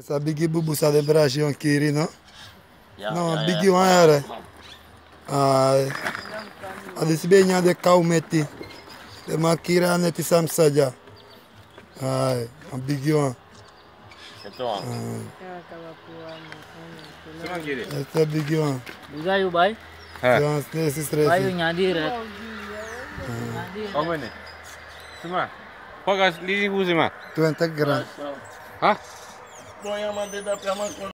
Essa big bubu sa de Brasil aqui, não? Ya, Não, ya, big ya. one era. Ah, ada sebenarnya de kau meti. De makira neti sam saja. Ah, a big one. Ito ah. Semang kiri. Essa big one. Bigayo bay. Ha. São esses três. Bayo nyadi ret. Kau mana? Semang. Pagas lili bu semang. 20 gramas. Ha? Põe a madeira pra